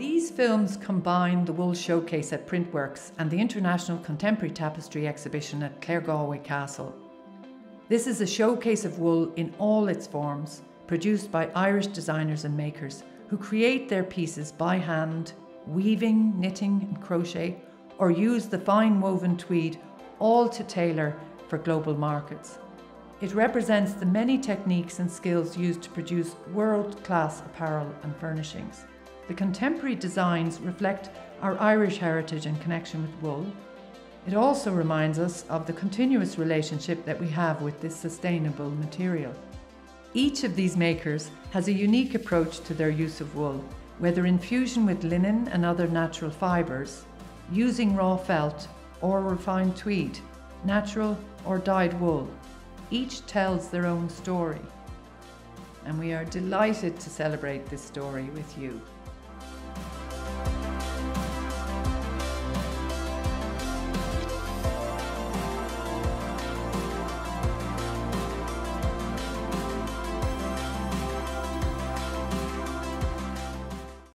These films combine the wool showcase at Printworks and the International Contemporary Tapestry exhibition at Claregalway Castle. This is a showcase of wool in all its forms, produced by Irish designers and makers who create their pieces by hand, weaving, knitting, and crochet, or use the fine woven tweed, all to tailor for global markets. It represents the many techniques and skills used to produce world class apparel and furnishings. The contemporary designs reflect our Irish heritage and connection with wool. It also reminds us of the continuous relationship that we have with this sustainable material. Each of these makers has a unique approach to their use of wool, whether in fusion with linen and other natural fibres, using raw felt or refined tweed, natural or dyed wool. Each tells their own story. And we are delighted to celebrate this story with you.